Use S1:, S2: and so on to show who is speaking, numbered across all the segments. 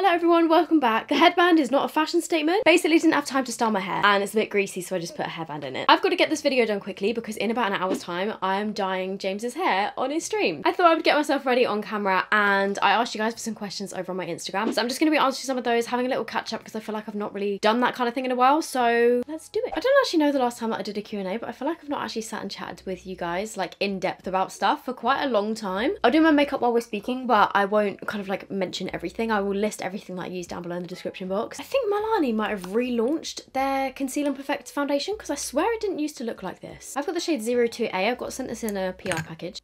S1: Hello everyone, welcome back. The headband is not a fashion statement. Basically didn't have time to style my hair and it's a bit greasy so I just put a hairband in it. I've got to get this video done quickly because in about an hour's time I am dyeing James's hair on his stream. I thought I would get myself ready on camera and I asked you guys for some questions over on my Instagram. So I'm just going to be answering some of those, having a little catch up because I feel like I've not really done that kind of thing in a while. So let's do it. I don't actually know the last time that I did a Q&A but I feel like I've not actually sat and chatted with you guys like in depth about stuff for quite a long time. I'll do my makeup while we're speaking but I won't kind of like mention everything. I will list everything that I use down below in the description box. I think Milani might have relaunched their Conceal and Perfect foundation because I swear it didn't used to look like this. I've got the shade 02A. I've got sent this in a PR package.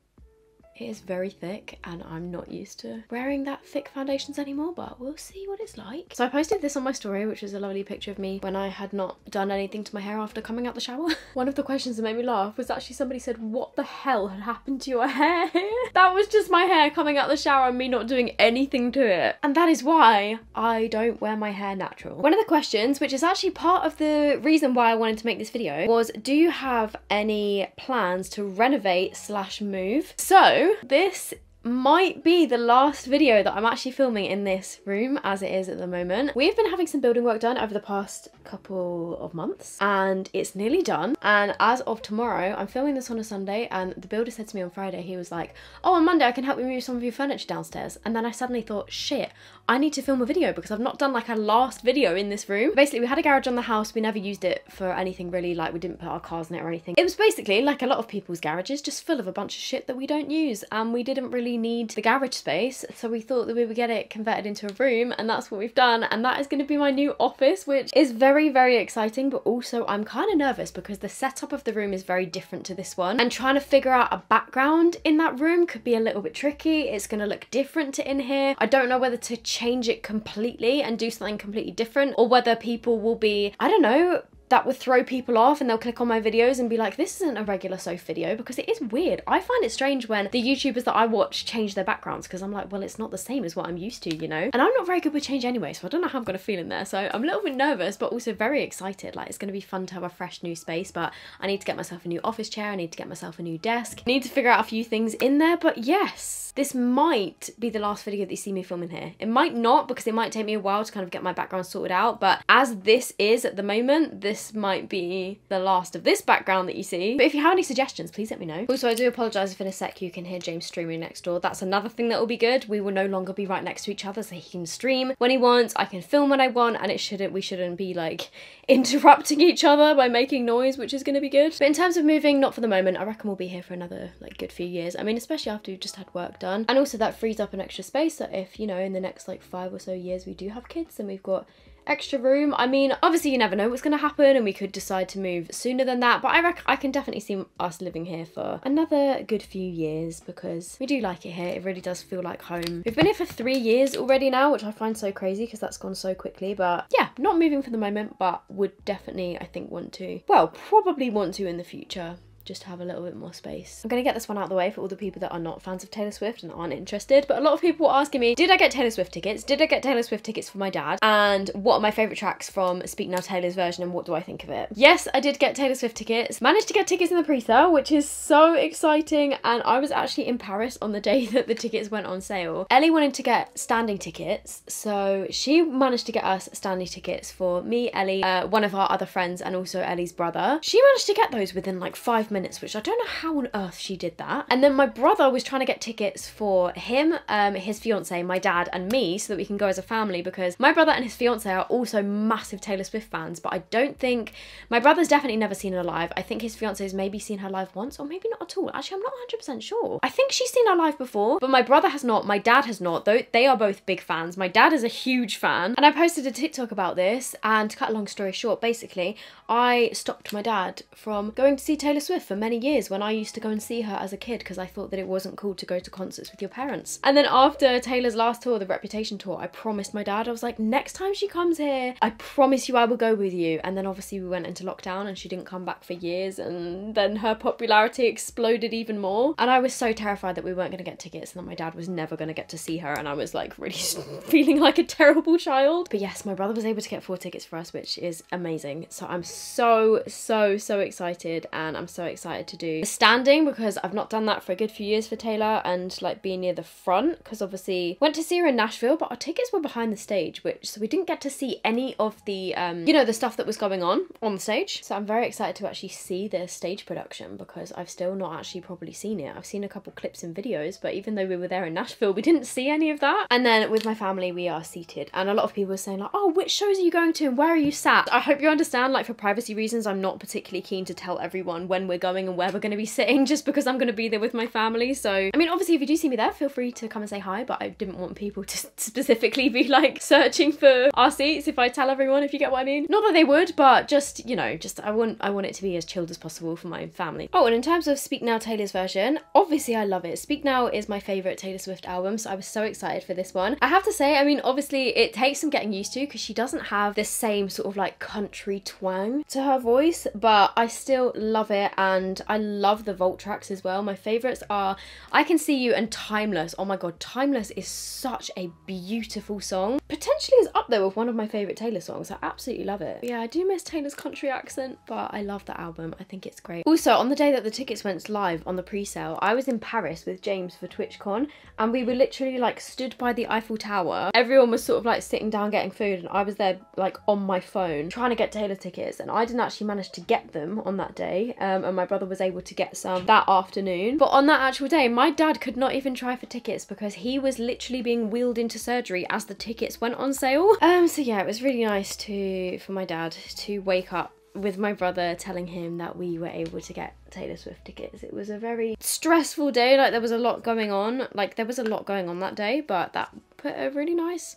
S1: It is very thick and I'm not used to wearing that thick foundations anymore, but we'll see what it's like. So I posted this on my story, which is a lovely picture of me when I had not done anything to my hair after coming out the shower. One of the questions that made me laugh was actually somebody said, what the hell had happened to your hair? that was just my hair coming out the shower and me not doing anything to it. And that is why I don't wear my hair natural. One of the questions, which is actually part of the reason why I wanted to make this video, was do you have any plans to renovate slash move? So this might be the last video that I'm actually filming in this room as it is at the moment. We've been having some building work done over the past couple of months and it's nearly done and as of tomorrow I'm filming this on a Sunday and the builder said to me on Friday he was like oh on Monday I can help you move some of your furniture downstairs and then I suddenly thought shit I need to film a video because I've not done like a last video in this room. Basically we had a garage on the house we never used it for anything really like we didn't put our cars in it or anything. It was basically like a lot of people's garages just full of a bunch of shit that we don't use and we didn't really need the garage space so we thought that we would get it converted into a room and that's what we've done and that is going to be my new office which is very very exciting but also I'm kind of nervous because the setup of the room is very different to this one and trying to figure out a background in that room could be a little bit tricky. It's going to look different to in here. I don't know whether to change it completely and do something completely different or whether people will be I don't know that would throw people off and they'll click on my videos and be like, this isn't a regular Soph video because it is weird. I find it strange when the YouTubers that I watch change their backgrounds because I'm like, well, it's not the same as what I'm used to, you know? And I'm not very good with change anyway, so I don't know how I'm to feel in there. So I'm a little bit nervous, but also very excited. Like, it's to be fun to have a fresh new space, but I need to get myself a new office chair. I need to get myself a new desk. I need to figure out a few things in there, but yes, this might be the last video that you see me filming here. It might not because it might take me a while to kind of get my background sorted out, but as this is at the moment, this might be the last of this background that you see. But if you have any suggestions, please let me know. Also, I do apologise if in a sec you can hear James streaming next door. That's another thing that will be good. We will no longer be right next to each other, so he can stream when he wants, I can film when I want, and it shouldn't, we shouldn't be like interrupting each other by making noise, which is going to be good. But in terms of moving, not for the moment. I reckon we'll be here for another like good few years. I mean, especially after we've just had work done. And also that frees up an extra space that if, you know, in the next like five or so years we do have kids, then we've got extra room. I mean, obviously you never know what's going to happen and we could decide to move sooner than that, but I reckon I can definitely see us living here for another good few years because we do like it here. It really does feel like home. We've been here for three years already now, which I find so crazy because that's gone so quickly, but yeah, not moving for the moment, but would definitely, I think, want to, well, probably want to in the future just to have a little bit more space. I'm going to get this one out of the way for all the people that are not fans of Taylor Swift and aren't interested, but a lot of people were asking me, did I get Taylor Swift tickets? Did I get Taylor Swift tickets for my dad? And what are my favourite tracks from Speak Now Taylor's version and what do I think of it? Yes, I did get Taylor Swift tickets. Managed to get tickets in the pre-sale, which is so exciting, and I was actually in Paris on the day that the tickets went on sale. Ellie wanted to get standing tickets, so she managed to get us standing tickets for me, Ellie, uh, one of our other friends, and also Ellie's brother. She managed to get those within like five minutes, which I don't know how on earth she did that. And then my brother was trying to get tickets for him, um, his fiance, my dad, and me so that we can go as a family because my brother and his fiance are also massive Taylor Swift fans, but I don't think my brother's definitely never seen her live. I think his fiance has maybe seen her live once or maybe not at all. Actually, I'm not 100% sure. I think she's seen her live before, but my brother has not. My dad has not, though they are both big fans. My dad is a huge fan, and I posted a TikTok about this. And to cut a long story short, basically, I stopped my dad from going to see Taylor Swift for many years when I used to go and see her as a kid because I thought that it wasn't cool to go to concerts with your parents. And then after Taylor's last tour, the Reputation tour, I promised my dad, I was like, next time she comes here, I promise you I will go with you. And then obviously we went into lockdown and she didn't come back for years and then her popularity exploded even more. And I was so terrified that we weren't going to get tickets and that my dad was never going to get to see her and I was like really feeling like a terrible child. But yes, my brother was able to get four tickets for us, which is amazing. So I'm so, so, so excited and I'm so excited to do standing because I've not done that for a good few years for Taylor and like being near the front because obviously went to see her in Nashville, but our tickets were behind the stage, which so we didn't get to see any of the um, you know, the stuff that was going on on the stage. So I'm very excited to actually see the stage production because I've still not actually probably seen it. I've seen a couple clips and videos, but even though we were there in Nashville, we didn't see any of that. And then with my family, we are seated, and a lot of people were saying like, "Oh, which shows are you going to, and where are you sat?" I hope you understand. Like for privacy reasons, I'm not particularly keen to tell everyone when we're going and where we're going to be sitting, just because I'm going to be there with my family. So I mean, obviously, if you do see me there, feel free to come and say hi. But I didn't want people to specifically be like searching for our seats if I tell everyone. If you get what I mean. Not that they would, but just you know, just I want I want it to be as chilled as possible for my family. Oh, and in terms of Speak Now Taylor's version, obviously I love it. Speak Now is my favourite Taylor Swift album, so I was so excited for this one. I have to say, I mean, obviously it takes some getting used to because she doesn't have the same sort of like country twang to her voice, but I still love it and I love the vault tracks as well. My favourites are I Can See You and Timeless. Oh my god, Timeless is such a beautiful song. Potentially is up there with one of my favourite Taylor songs. I absolutely love it. Yeah, I do miss Taylor's country accent, but I love the album. I think it's great. Also, on the day that the tickets went live on the pre-sale, I was in Paris with James for TwitchCon and we were literally like stood by the Eiffel Tower. Everyone was sort of like sitting down getting food and I was there like on my phone trying to get Taylor tickets and I didn't actually manage to get them on that day um, and my brother was able to get some that afternoon. But on that actual day, my dad could not even try for tickets because he was literally being wheeled into surgery as the tickets went on sale. Um, so yeah, it was really nice to for my dad to wake up with my brother telling him that we were able to get Taylor Swift tickets. It was a very stressful day. Like there was a lot going on. Like there was a lot going on that day, but that put a really nice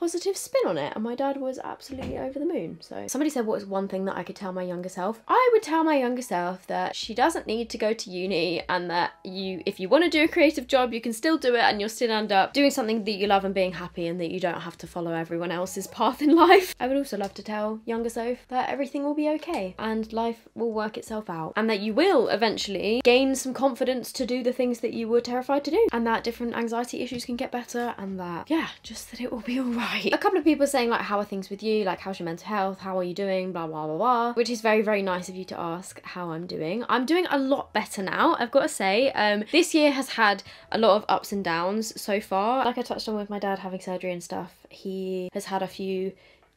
S1: positive spin on it and my dad was absolutely over the moon so. Somebody said what is one thing that i could tell my younger self? I would tell my younger self that she doesn't need to go to uni and that you if you want to do a creative job you can still do it and you'll still end up doing something that you love and being happy and that you don't have to follow everyone else's path in life. I would also love to tell younger self that everything will be okay and life will work itself out and that you will eventually gain some confidence to do the things that you were terrified to do and that different anxiety issues can get better and that yeah just that it will be all right right. A couple of people saying like, how are things with you? Like, how's your mental health? How are you doing? Blah, blah, blah, blah. Which is very, very nice of you to ask how I'm doing. I'm doing a lot better now, I've got to say. Um, this year has had a lot of ups and downs so far. Like I touched on with my dad having surgery and stuff, he has had a few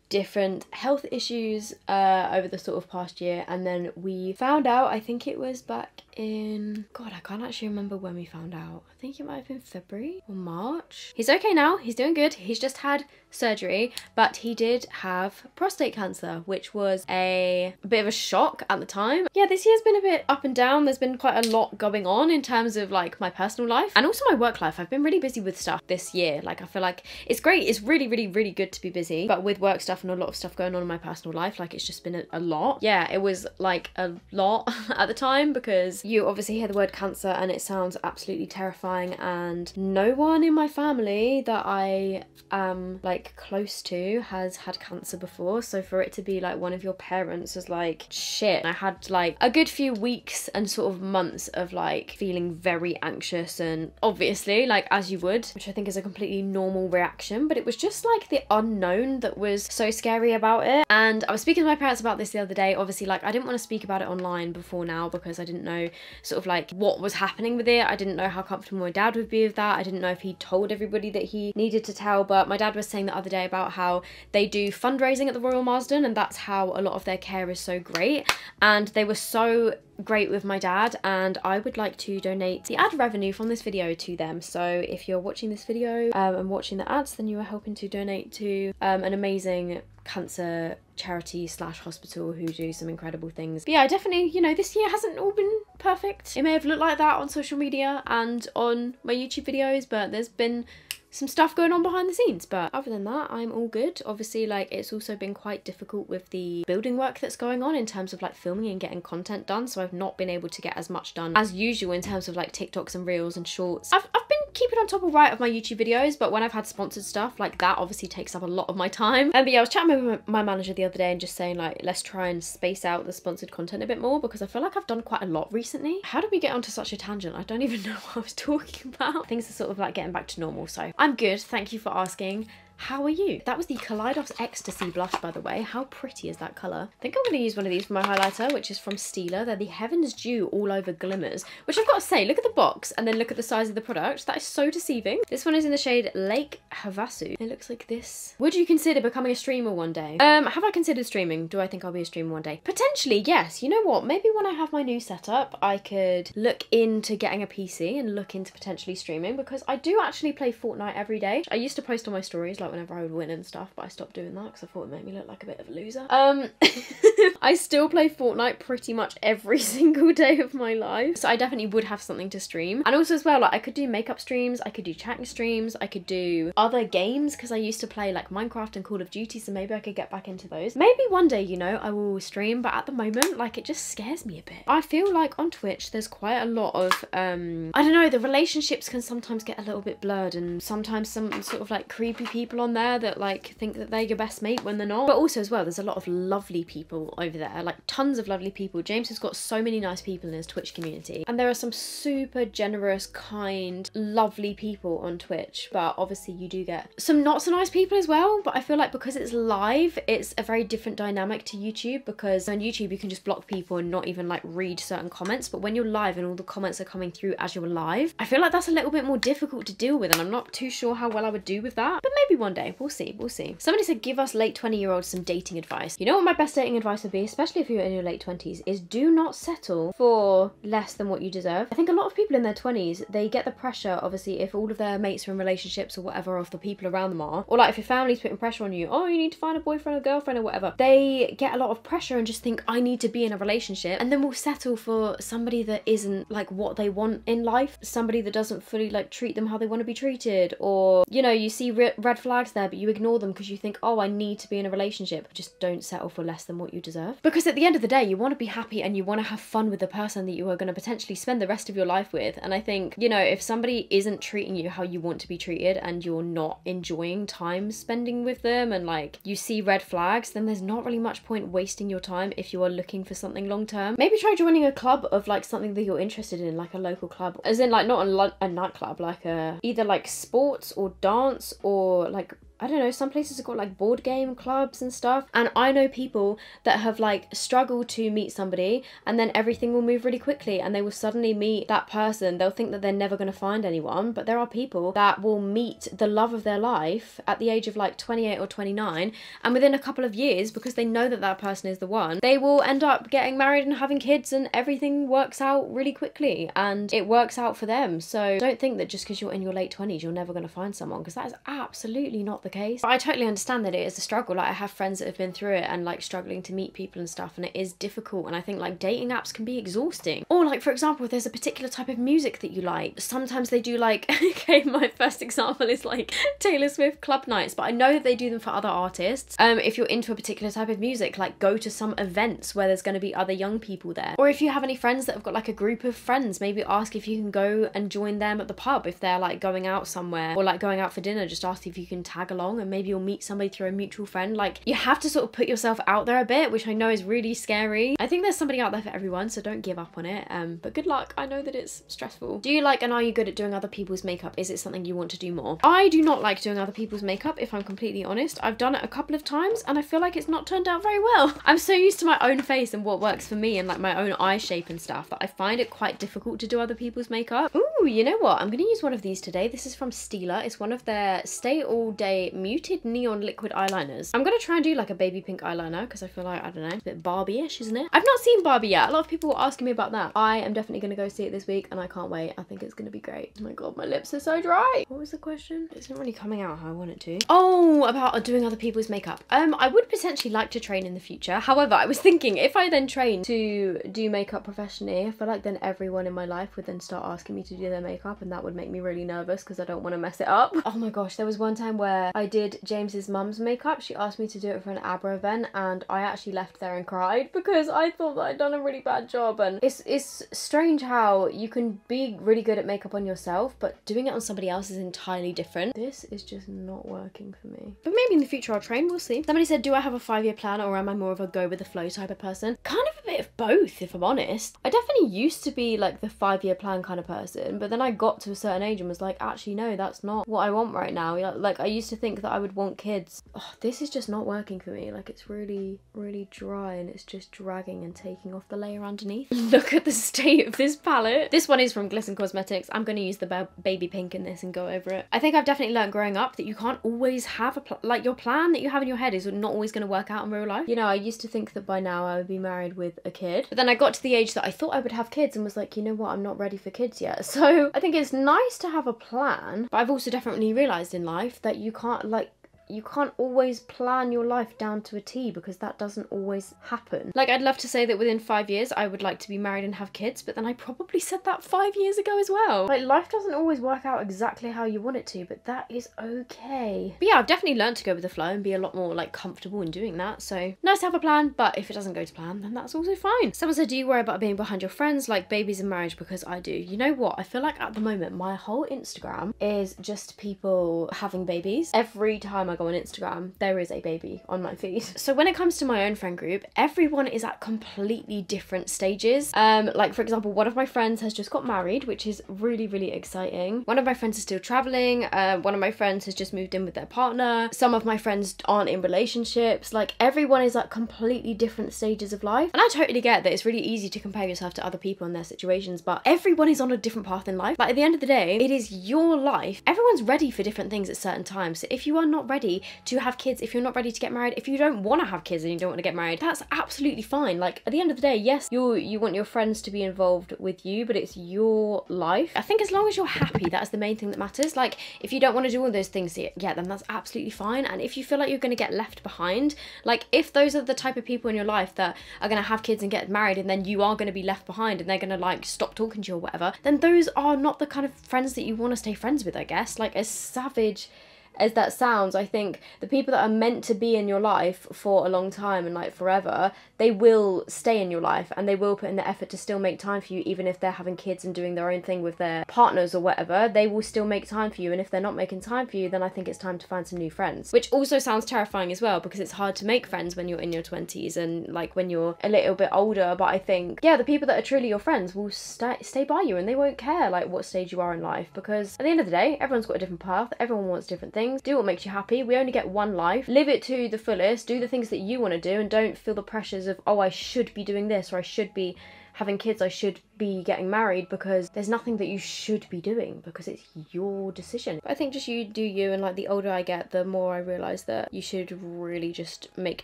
S1: different health issues uh, over the sort of past year and then we found out I think it was back in god I can't actually remember when we found out. I think it might have been February or March. He's okay now. He's doing good. He's just had surgery but he did have prostate cancer which was a bit of a shock at the time. Yeah this year's been a bit up and down. There's been quite a lot going on in terms of like my personal life and also my work life. I've been really busy with stuff this year. Like I feel like it's great. It's really really really good to be busy but with work stuff and a lot of stuff going on in my personal life like it's just been a, a lot. Yeah it was like a lot at the time because you obviously hear the word cancer and it sounds absolutely terrifying and no one in my family that I am like close to has had cancer before. So for it to be like one of your parents was like shit. I had like a good few weeks and sort of months of like feeling very anxious and obviously like as you would which I think is a completely normal reaction but it was just like the unknown that was so scary about it. And I was speaking to my parents about this the other day. Obviously like I didn't want to speak about it online before now because I didn't know sort of like what was happening with it. I didn't know how comfortable my dad would be with that. I didn't know if he told everybody that he needed to tell but my dad was saying the other day about how they do fundraising at the Royal Marsden and that's how a lot of their care is so great. And they were so great with my dad and I would like to donate the ad revenue from this video to them so if you're watching this video um, and watching the ads then you are helping to donate to um, an amazing cancer charity slash hospital who do some incredible things. But yeah, definitely, you know, this year hasn't all been perfect. It may have looked like that on social media and on my YouTube videos, but there's been some stuff going on behind the scenes but other than that i'm all good. Obviously like it's also been quite difficult with the building work that's going on in terms of like filming and getting content done so i've not been able to get as much done as usual in terms of like tiktoks and reels and shorts. I've, I've been keeping on top of right of my youtube videos but when i've had sponsored stuff like that obviously takes up a lot of my time. And but yeah i was chatting with my manager the other day and just saying like let's try and space out the sponsored content a bit more because i feel like i've done quite a lot recently. How did we get onto such a tangent? I don't even know what i was talking about. Things are sort of like getting back to normal so I'm good, thank you for asking. How are you? That was the Kaleidos Ecstasy blush, by the way. How pretty is that colour? I think I'm going to use one of these for my highlighter, which is from Stila. They're the Heaven's Dew All Over Glimmers, which I've got to say, look at the box and then look at the size of the product. That is so deceiving. This one is in the shade Lake Havasu. It looks like this. Would you consider becoming a streamer one day? Um, have I considered streaming? Do I think I'll be a streamer one day? Potentially, yes. You know what? Maybe when I have my new setup, I could look into getting a PC and look into potentially streaming because I do actually play Fortnite every day. I used to post on my stories like whenever I would win and stuff, but I stopped doing that because I thought it made me look like a bit of a loser. Um, I still play Fortnite pretty much every single day of my life, so I definitely would have something to stream. And also as well, like I could do makeup streams, I could do chatting streams, I could do other games because I used to play like Minecraft and Call of Duty, so maybe I could get back into those. Maybe one day, you know, I will stream, but at the moment, like it just scares me a bit. I feel like on Twitch, there's quite a lot of, um, I don't know, the relationships can sometimes get a little bit blurred and sometimes some sort of like creepy people on there that like think that they're your best mate when they're not. But also as well, there's a lot of lovely people over there, like tons of lovely people. James has got so many nice people in his Twitch community and there are some super generous, kind, lovely people on Twitch. But obviously you do get some not so nice people as well. But I feel like because it's live, it's a very different dynamic to YouTube because on YouTube you can just block people and not even like read certain comments. But when you're live and all the comments are coming through as you're live, I feel like that's a little bit more difficult to deal with and I'm not too sure how well I would do with that. But maybe one day, we'll see, we'll see. Somebody said give us late 20 year olds some dating advice. You know what my best dating advice would be, especially if you're in your late 20s, is do not settle for less than what you deserve. I think a lot of people in their 20s, they get the pressure, obviously, if all of their mates are in relationships or whatever, or if the people around them are, or like if your family's putting pressure on you, oh, you need to find a boyfriend or girlfriend or whatever, they get a lot of pressure and just think, I need to be in a relationship, and then we'll settle for somebody that isn't like what they want in life, somebody that doesn't fully like treat them how they want to be treated, or you know, you see red flags there, but you ignore them because you think, oh, I need to be in a relationship. Just don't settle for less than what you deserve. Because at the end of the day, you want to be happy and you want to have fun with the person that you are going to potentially spend the rest of your life with. And I think, you know, if somebody isn't treating you how you want to be treated and you're not enjoying time spending with them and like you see red flags, then there's not really much point wasting your time if you are looking for something long term. Maybe try joining a club of like something that you're interested in, like a local club, as in like not a, a nightclub, like a either like sports or dance or like I don't know, some places have got like board game clubs and stuff. And I know people that have like struggled to meet somebody and then everything will move really quickly and they will suddenly meet that person. They'll think that they're never going to find anyone, but there are people that will meet the love of their life at the age of like 28 or 29 and within a couple of years because they know that that person is the one, they will end up getting married and having kids and everything works out really quickly and it works out for them. So don't think that just because you're in your late 20s you're never going to find someone because that is absolutely not the case. But I totally understand that it is a struggle. Like I have friends that have been through it and like struggling to meet people and stuff, and it is difficult. And I think like dating apps can be exhausting. Or like for example, if there's a particular type of music that you like, sometimes they do like okay, my first example is like Taylor Swift club nights, but I know that they do them for other artists. Um, if you're into a particular type of music, like go to some events where there's going to be other young people there. Or if you have any friends that have got like a group of friends, maybe ask if you can go and join them at the pub if they're like going out somewhere or like going out for dinner. Just ask if you can tag along and maybe you'll meet somebody through a mutual friend. Like you have to sort of put yourself out there a bit, which I know is really scary. I think there's somebody out there for everyone, so don't give up on it. Um, but good luck. I know that it's stressful. Do you like and are you good at doing other people's makeup? Is it something you want to do more? I do not like doing other people's makeup, if I'm completely honest. I've done it a couple of times and I feel like it's not turned out very well. I'm so used to my own face and what works for me and like my own eye shape and stuff that I find it quite difficult to do other people's makeup. Ooh, you know what? I'm gonna use one of these today. This is from Stila. It's one of their Stay All Day Muted Neon Liquid Eyeliners. I'm gonna try and do like a baby pink eyeliner because I feel like, I don't know, a bit Barbie-ish, isn't it? I've not seen Barbie yet. A lot of people were asking me about that. I am definitely gonna go see it this week and I can't wait. I think it's gonna be great. Oh my god, my lips are so dry. What was the question? It's not really coming out how I want it to. Oh, about doing other people's makeup. Um, I would potentially like to train in the future. However, I was thinking if I then train to do makeup professionally, I feel like then everyone in my life would then start asking me to do their makeup and that would make me really nervous because I don't want to mess it up. Oh my gosh, there was one time where I did James's mum's makeup. She asked me to do it for an ABRA event and I actually left there and cried because I thought that I'd done a really bad job and it's it's strange how you can be really good at makeup on yourself but doing it on somebody else is entirely different. This is just not working for me. But maybe in the future I'll train, we'll see. Somebody said, do I have a five-year plan or am I more of a go with the flow type of person? Kind of a bit of both if I'm honest. I definitely used to be like the five-year plan kind of person But then I got to a certain age and was like, actually, no, that's not what I want right now. Like, I used to think that I would want kids. Oh, this is just not working for me. Like, it's really, really dry and it's just dragging and taking off the layer underneath. Look at the state of this palette. This one is from Glisten Cosmetics. I'm going to use the baby pink in this and go over it. I think I've definitely learned growing up that you can't always have a, like, your plan that you have in your head is not always going to work out in real life. You know, I used to think that by now I would be married with a kid. But then I got to the age that I thought I would have kids and was like, you know what, I'm not ready for kids yet. So I think it's nice to have a plan, but I've also definitely realised in life that you can't like you can't always plan your life down to a T because that doesn't always happen. Like, I'd love to say that within five years I would like to be married and have kids, but then I probably said that five years ago as well. Like, life doesn't always work out exactly how you want it to, but that is okay. But yeah, I've definitely learned to go with the flow and be a lot more like comfortable in doing that. So, nice to have a plan, but if it doesn't go to plan, then that's also fine. Someone said, Do you worry about being behind your friends like babies and marriage? Because I do. You know what? I feel like at the moment, my whole Instagram is just people having babies. Every time I go on Instagram, there is a baby on my feed. So when it comes to my own friend group, everyone is at completely different stages. Um, like for example, one of my friends has just got married, which is really, really exciting. One of my friends is still traveling. Uh, one of my friends has just moved in with their partner. Some of my friends aren't in relationships. Like everyone is at completely different stages of life. And I totally get that it's really easy to compare yourself to other people and their situations, but everyone is on a different path in life. But at the end of the day, it is your life. Everyone's ready for different things at certain times. So if you are not ready to have kids, if you're not ready to get married, if you don't want to have kids and you don't want to get married, that's absolutely fine. Like at the end of the day, yes, you you want your friends to be involved with you, but it's your life. I think as long as you're happy, that's the main thing that matters. Like if you don't want to do all those things yet, then that's absolutely fine. And if you feel like you're going to get left behind, like if those are the type of people in your life that are going to have kids and get married and then you are going to be left behind and they're going to like stop talking to you or whatever, then those are not the kind of friends that you want to stay friends with, I guess. Like as savage as that sounds, I think the people that are meant to be in your life for a long time and like forever, they will stay in your life and they will put in the effort to still make time for you, even if they're having kids and doing their own thing with their partners or whatever. They will still make time for you, and if they're not making time for you, then I think it's time to find some new friends. Which also sounds terrifying as well because it's hard to make friends when you're in your 20s and like when you're a little bit older. But I think, yeah, the people that are truly your friends will stay, stay by you and they won't care like what stage you are in life because at the end of the day, everyone's got a different path, everyone wants different things things, do what makes you happy. We only get one life. Live it to the fullest, do the things that you want to do, and don't feel the pressures of, oh, I should be doing this or I should be having kids, I should be getting married because there's nothing that you should be doing because it's your decision. But I think just you do you, and like the older I get, the more I realize that you should really just make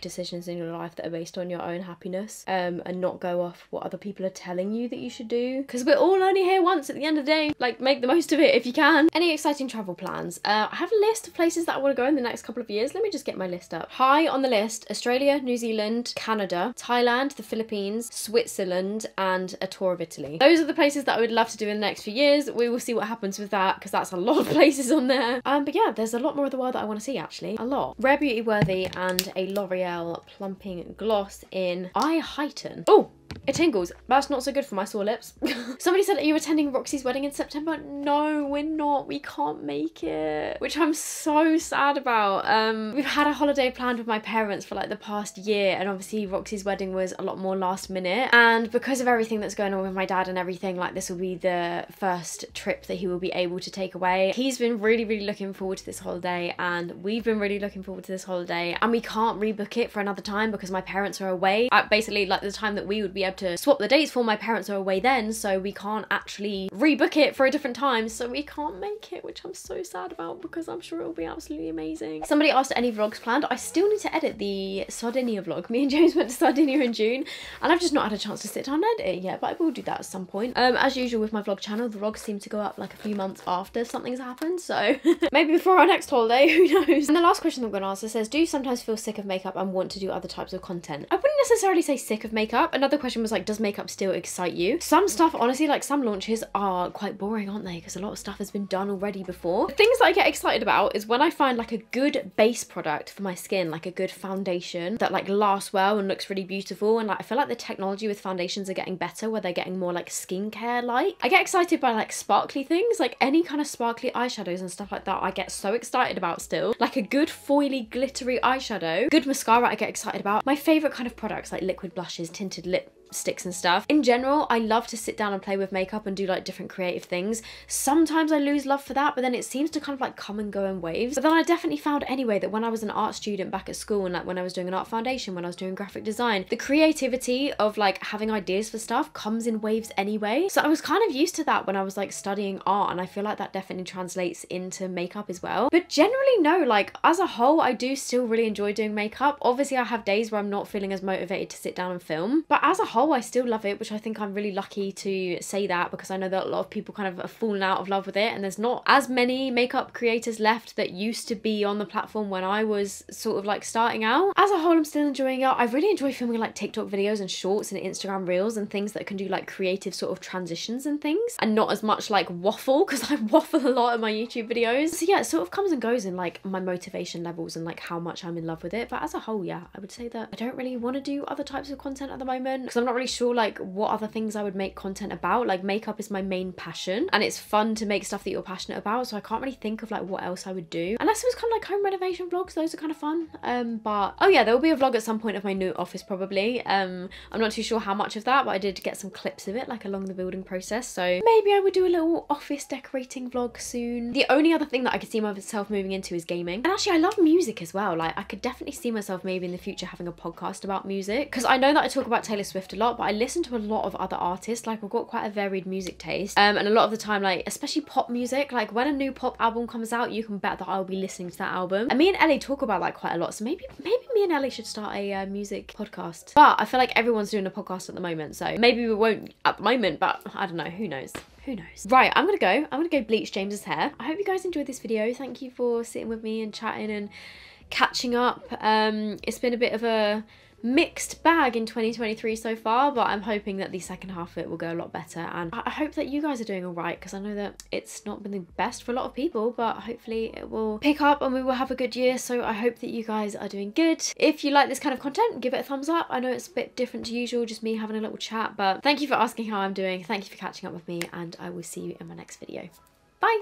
S1: decisions in your life that are based on your own happiness um, and not go off what other people are telling you that you should do. Because we're all only here once at the end of the day. Like, make the most of it if you can. Any exciting travel plans? Uh, I have a list of places that I want to go in the next couple of years. Let me just get my list up. High on the list Australia, New Zealand, Canada, Thailand, the Philippines, Switzerland, and a tour of Italy. Those are the places that I would love to do in the next few years. We will see what happens with that because that's a lot of places on there. Um, but yeah, there's a lot more of the world that I want to see actually. A lot. Rare Beauty Worthy and a L'Oreal Plumping Gloss in I Heighten. Oh, it tingles. That's not so good for my sore lips. Somebody said, are you attending Roxy's wedding in September? No, we're not. We can't make it. Which I'm so sad about. Um, we've had a holiday planned with my parents for like the past year and obviously Roxy's wedding was a lot more last minute. And because of everything that's going on with my dad and everything, like this will be the first trip that he will be able to take away. He's been really, really looking forward to this holiday and we've been really looking forward to this holiday and we can't rebook it for another time because my parents are away at basically like the time that we would be able to swap the dates for. My parents are away then, so we can't actually rebook it for a different time, so we can't make it, which I'm so sad about because I'm sure it'll be absolutely amazing. Somebody asked any vlogs planned. I still need to edit the Sardinia vlog. Me and James went to Sardinia in June, and I've just not had a chance to sit down and edit it yet, but I will do that at some point. Um, as usual with my vlog channel, the vlogs seem to go up like a few months after something's happened, so maybe before our next holiday, who knows? And the last question I'm going to answer says, do you sometimes feel sick of makeup and want to do other types of content? I wouldn't necessarily say sick of makeup. Another question was like, does makeup still excite you? Some stuff, honestly, like some launches are quite boring, aren't they? Because a lot of stuff has been done already before. The things that I get excited about is when I find like a good base product for my skin, like a good foundation that like lasts well and looks really beautiful. And like I feel like the technology with foundations are getting better where they're getting more like skincare like. I get excited by like sparkly things, like any kind of sparkly eyeshadows and stuff like that. I get so excited about still. Like a good foily glittery eyeshadow, good mascara I get excited about. My favourite kind of products like liquid blushes, tinted lip sticks and stuff. In general, I love to sit down and play with makeup and do like different creative things. Sometimes I lose love for that, but then it seems to kind of like come and go in waves. But then I definitely found anyway that when I was an art student back at school and like when I was doing an art foundation, when I was doing graphic design, the creativity of like having ideas for stuff comes in waves anyway. So I was kind of used to that when I was like studying art and I feel like that definitely translates into makeup as well. But generally no, like as a whole, I do still really enjoy doing makeup. Obviously I have days where I'm not feeling as motivated to sit down and film, but as a whole, I still love it, which I think I'm really lucky to say that because I know that a lot of people kind of have fallen out of love with it and there's not as many makeup creators left that used to be on the platform when I was sort of like starting out. As a whole, I'm still enjoying it. I really enjoy filming like TikTok videos and shorts and Instagram reels and things that can do like creative sort of transitions and things and not as much like waffle because I waffle a lot in my YouTube videos. So yeah, it sort of comes and goes in like my motivation levels and like how much I'm in love with it. But as a whole, yeah, I would say that I don't really want to do other types of content at the moment because I'm not really sure like what other things I would make content about. Like makeup is my main passion and it's fun to make stuff that you're passionate about. So I can't really think of like what else I would do unless it was kind of like home renovation vlogs. Those are kind of fun. Um, but oh yeah, there will be a vlog at some point of my new office probably. Um, I'm not too sure how much of that, but I did get some clips of it like along the building process. So maybe I would do a little office decorating vlog soon. The only other thing that I could see myself moving into is gaming. And actually I love music as well. Like I could definitely see myself maybe in the future having a podcast about music because I know that I talk about Taylor Swift a lot, but I listen to a lot of other artists. Like I've got quite a varied music taste. Um, and a lot of the time, like especially pop music, like when a new pop album comes out, you can bet that I'll be listening to that album. And me and Ellie talk about that quite a lot. So maybe maybe me and Ellie should start a uh, music podcast. But I feel like everyone's doing a podcast at the moment, so maybe we won't at the moment. But I don't know. Who knows? who knows right i'm gonna go i'm gonna go bleach james's hair i hope you guys enjoyed this video thank you for sitting with me and chatting and catching up um it's been a bit of a mixed bag in 2023 so far but i'm hoping that the second half of it will go a lot better. And i hope that you guys are doing all right because i know that it's not been the best for a lot of people but hopefully it will pick up and we will have a good year. So i hope that you guys are doing good. If you like this kind of content give it a thumbs up. I know it's a bit different to usual just me having a little chat but thank you for asking how i'm doing. Thank you for catching up with me and i will see you in my next video. Bye